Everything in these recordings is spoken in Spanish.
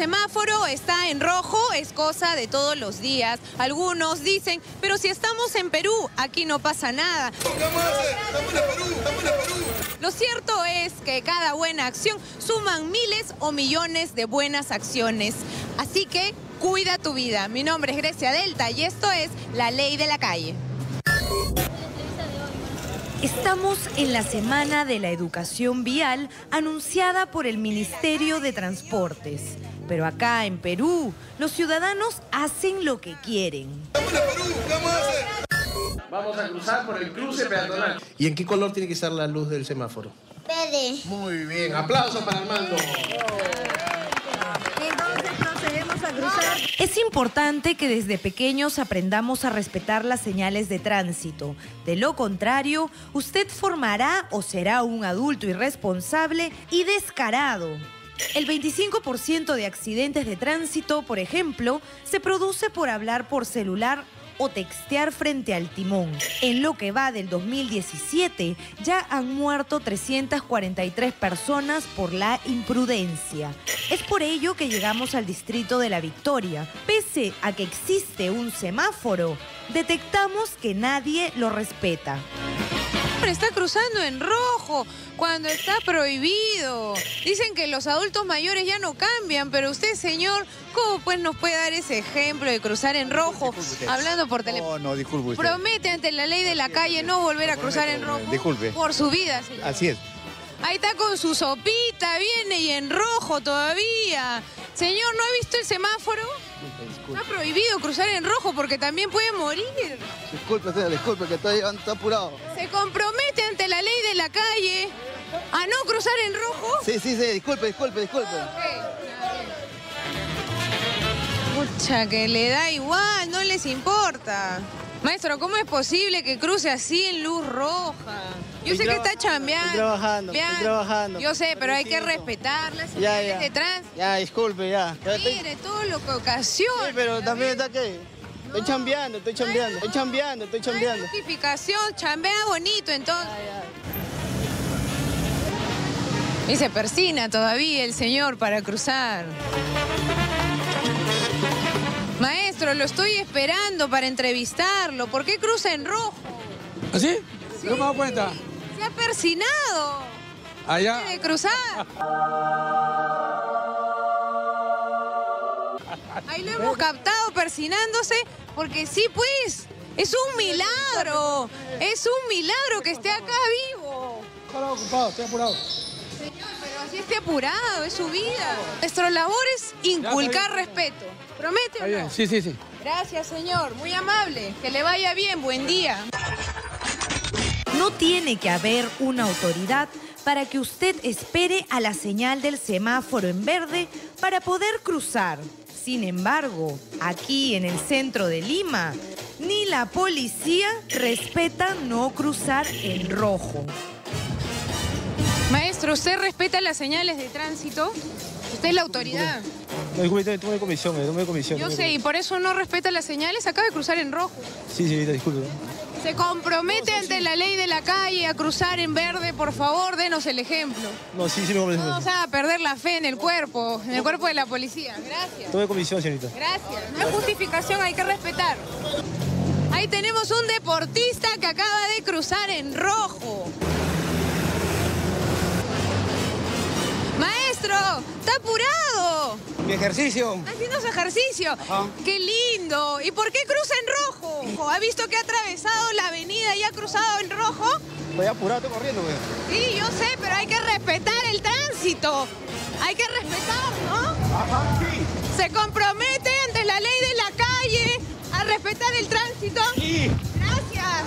semáforo está en rojo es cosa de todos los días. Algunos dicen, pero si estamos en Perú, aquí no pasa nada. Lo cierto es que cada buena acción suman miles o millones de buenas acciones. Así que cuida tu vida. Mi nombre es Grecia Delta y esto es La Ley de la Calle. Estamos en la Semana de la Educación Vial anunciada por el Ministerio de Transportes. Pero acá en Perú, los ciudadanos hacen lo que quieren. Vamos a cruzar por el cruce peatonal. ¿Y en qué color tiene que estar la luz del semáforo? Verde. Muy bien, aplausos para Armando. Es importante que desde pequeños aprendamos a respetar las señales de tránsito. De lo contrario, usted formará o será un adulto irresponsable y descarado. El 25% de accidentes de tránsito, por ejemplo, se produce por hablar por celular o textear frente al timón. En lo que va del 2017, ya han muerto 343 personas por la imprudencia. Es por ello que llegamos al distrito de la Victoria. Pese a que existe un semáforo, detectamos que nadie lo respeta. Está cruzando en rojo cuando está prohibido. Dicen que los adultos mayores ya no cambian, pero usted, señor, ¿cómo pues nos puede dar ese ejemplo de cruzar en rojo hablando por teléfono? No, no, disculpe usted. Promete ante la ley de la calle no volver a cruzar en rojo. Disculpe. Por su vida, señor. Así es. Ahí está con su sopita, viene y en rojo todavía. Señor, ¿no ha visto el semáforo? Está prohibido cruzar en rojo porque también puede morir. Disculpe, señor, disculpe, que estoy, estoy apurado. Se compromete ante la ley de la calle a no cruzar en rojo. Sí, sí, sí, disculpe, disculpe, disculpe. Pucha, que le da igual, no les importa. Maestro, ¿cómo es posible que cruce así en luz roja? Yo sé que está chambeando. Estoy trabajando, estoy trabajando. Yo sé, pero hay que respetar las Ya, ya. de tránsito. Ya, disculpe, ya. Mire todo lo que ocasiona. Sí, pero también está que... Estoy chambeando, estoy chambeando, estoy chambeando, estoy No chambeando. justificación, chambea bonito entonces. Y se persina todavía el señor para cruzar. Maestro, lo estoy esperando para entrevistarlo. ¿Por qué cruza en rojo? ¿Así? No me he dado cuenta. Se ha persinado. Allá. ¿Quiere cruzar? Ahí lo hemos captado persinándose porque sí, pues, es un milagro. Es un milagro que esté acá vivo. Estoy ocupado, estoy apurado. Señor, pero así esté apurado, es su vida. Nuestra labor es inculcar respeto. ¿Promete o no? sí, sí, sí. Gracias, señor. Muy amable. Que le vaya bien. Buen día. No tiene que haber una autoridad para que usted espere a la señal del semáforo en verde para poder cruzar. Sin embargo, aquí en el centro de Lima, ni la policía respeta no cruzar en rojo. Maestro, ¿usted respeta las señales de tránsito? Usted es la autoridad. No, disculpe, tomé comisión, eh, tomé comisión. Yo sé, y por eso no respeta las señales. Acaba de cruzar en rojo. Sí, señorita, disculpe. Se compromete ante la ley de la calle a cruzar en verde. Por favor, denos el ejemplo. No, sí, sí me comisión. No nos haga perder la fe en el cuerpo, en el cuerpo de la policía. Gracias. Tomé comisión, señorita. Gracias. No es justificación, hay que respetar. Ahí tenemos un deportista que acaba de cruzar en rojo. Maestro, está apurado. Mi ejercicio. Está haciendo su ejercicio. Qué lindo. ¿Y por qué cruza en rojo? ¿Ha visto que ha atravesado la avenida y ha cruzado en rojo? Estoy apurado, estoy corriendo, güey. Sí, yo sé, pero hay que respetar el tránsito. Hay que respetar, ¿no? Ajá, sí. Se compromete ante la ley de la calle a respetar el tránsito. Sí. Gracias.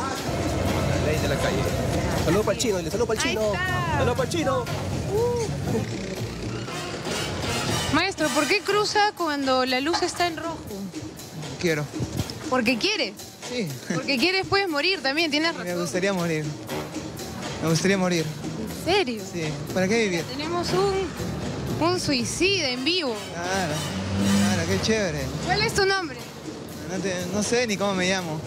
Ley de la calle. Saludos para el chino, saludos para el chino. Saludos para el chino. ¿Por qué cruza cuando la luz está en rojo? Quiero. Porque quiere. Sí, Porque quiere después morir también, tienes me razón. gustaría morir. Me gustaría morir. ¿En serio? Sí. ¿Para qué vivir? Tenemos un, un suicida en vivo. Claro. Claro, qué chévere. ¿Cuál es tu nombre? No, te- no sé ni cómo me llamo.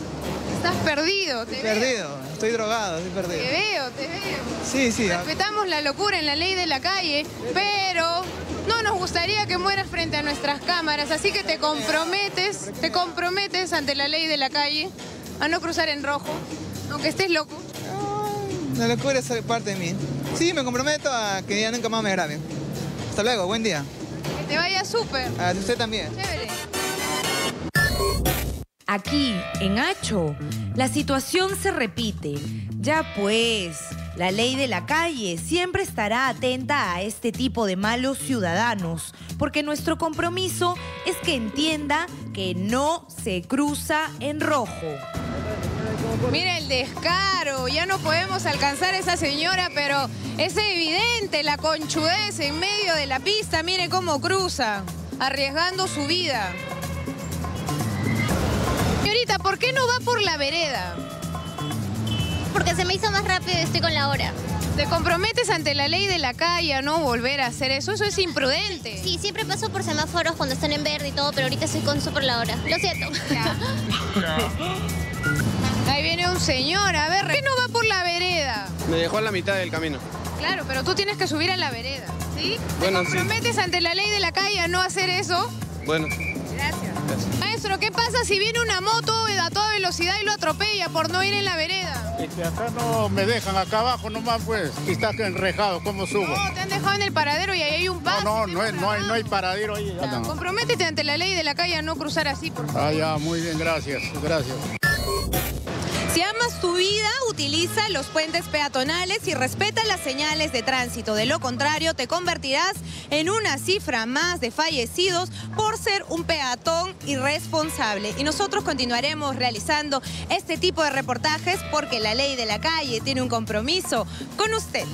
Estás perdido, te Estoy veo. perdido. Estoy drogado, estoy Te perdido. veo, te veo. Sí, sí. a- Respetamos la locura en la ley de la calle, pero no nos gustaría que mueras frente a nuestras cámaras, así que te comprometes, te comprometes ante la ley de la calle a no cruzar en rojo, aunque estés loco. La locura es parte de mí. Sí, me comprometo a que ya nunca más me graben. Hasta luego, buen día. Que te vaya súper. A usted también. Chévere. Aquí, en Hacho, la situación se repite. Ya pues, la ley de la calle siempre estará atenta a este tipo de malos ciudadanos, porque nuestro compromiso es que entienda que no se cruza en rojo. Mira el descaro, ya no podemos alcanzar a esa señora, pero es evidente la conchudez en medio de la pista. Mire cómo cruza, arriesgando su vida. Señorita, ¿por qué no va por la vereda? Porque se me hizo más rápido y estoy con la hora. ¿Te comprometes ante la ley de la calle a no volver a hacer eso? Eso es imprudente. Sí, siempre paso por semáforos cuando están en verde y todo, pero ahorita estoy con súper la hora. Lo siento. Ahí viene un señor, a ver, ¿por qué no va por la vereda? Me dejó a la mitad del camino. Claro, pero tú tienes que subir a la vereda, ¿sí? Bueno, ¿Te sí. comprometes ante la ley de la calle a no hacer eso? Bueno, Gracias. Maestro, ¿qué pasa si viene una moto a toda velocidad y lo atropella por no ir en la vereda? Es que acá no me dejan, acá abajo nomás pues. Y está enrejado, ¿cómo subo? No, te han dejado en el paradero y ahí hay un paso. no, no, no hay, no hay grabado. paradero ahí. Ya, Comprométete ante la ley de la calle a no cruzar así, por favor. Ah, ya, muy bien, gracias, gracias. Si amas tu vida, utiliza los puentes peatonales y respeta las señales de tránsito. De lo contrario, te convertirás en una cifra más de fallecidos por ser un peatón irresponsable. Y nosotros continuaremos realizando este tipo de reportajes porque la ley de la calle tiene un compromiso con usted.